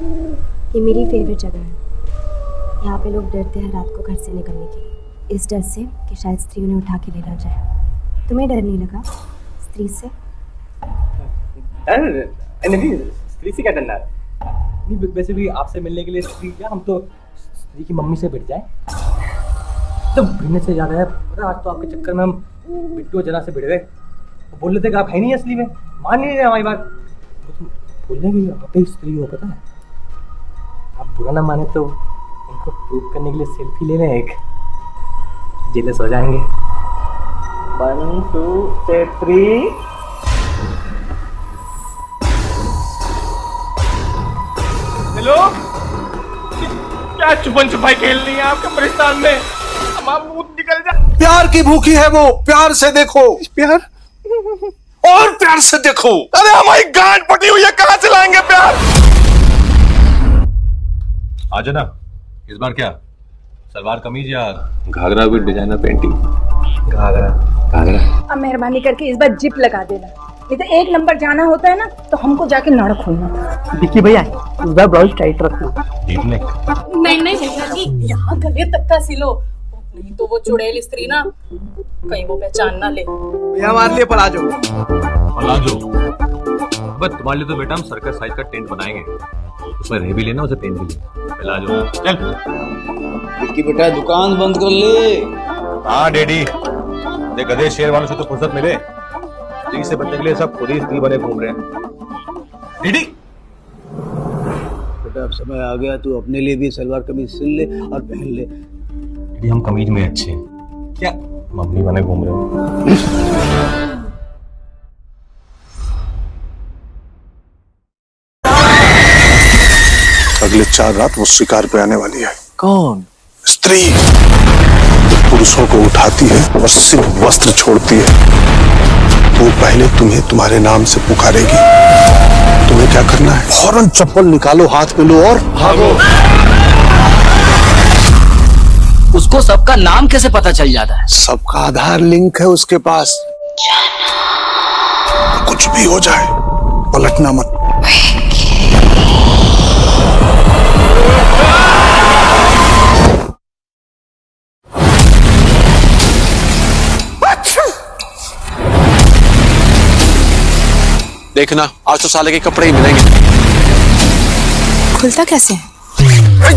ये मेरी फेवरेट जगह है। यहाँ पे लोग डरते हैं रात को घर से निकलने के लिए। इस डर से कि शायद स्त्री उन्हें उठा के ले ना जाए। तुम्हें डर नहीं लगा? स्त्री से? नहीं स्त्री से क्या डरना है? नहीं वैसे भी आपसे मिलने के लिए स्त्री क्या? हम तो स्त्री की मम्मी से भिड़ जाए। तो भिड़ने से ज़्यादा है। आज तो आपके चक्कर में हम बिट्टू जना से भिड़ गए। बोल रहे थे कि आप है नहीं असली में। मान नहीं रहे हमारी बात। बोलने की आप ही स्त्री हो पता है। आप बुरा ना माने तो उनको प्रूव करने के लिए सेल्फी ले लें एक। जेलस हो जाएँगे। One two three hello? क्या छुपन छुपाई खेल रही है आपके कब्रिस्तान में? निकल जा। प्यार की भूखी है वो प्यार से देखो। प्यार? और प्यार से देखो। अरे हमारी गांड पटी हुई है कहाँ से लाएँगे प्यार? आज ना? इस बार क्या? सलवार कमीज या ghagra with designer painting ghagra. Ghagra. अब मेहरबानी करके इस बार जिप लगा देना। नहीं तो एक नंबर जाना होता है ना तो हमको जाके नाड़ा खोलना। देखिए भैया इस बार ब्लाउज टाइट रखो नहीं नहीं भैया जी यहाँ गले तक का सिलो। नहीं तो वो चुड़ैल स्त्री ना कहीं वो पहचान ना ले। भैया हमारे लिए पलाजो। पलाजो? बस तुम्हारे लिए तो बेटा हम सर्कस साइज़ का टेंट बनाएँगे। उसमें रह भी लेना उसे पहन भी लेना। चल। कि बेटा दुकान बंद कर ले। हाँ डैडी। देख गधे शेर वालों से तो फुर्सत मिले। स्त्री से बचने के लिए सब खुद ही स्त्री बने घूम रहे हैं। डैडी। बेटा अब समय आ गया तू अपने लिए भी सलवार कमीज सिल ले और पहन ले। डैडी हम कमीज में अच्छे हैं। क्या? मम्मी बने घूम रहे हो। अगले चार रात वो शिकार पे आने वाली है। कौन? स्त्री। जो पुरुषों को उठाती है और सिर्फ़ वस्त्र छोड़ती है। तो वो पहले तुम्हें तुम्हारे नाम से पुकारेगी। तुम्हें क्या करना है? फ़ौरन चप्पल निकालो हाथ में लो और भागो। उसको सबका नाम कैसे पता चल जाता है? सबका आधार लिंक है उसके पास। कुछ भी हो जाए पलटना मत। देखना आज तो साले के कपड़े ही मिलेंगे। खुलता कैसे? है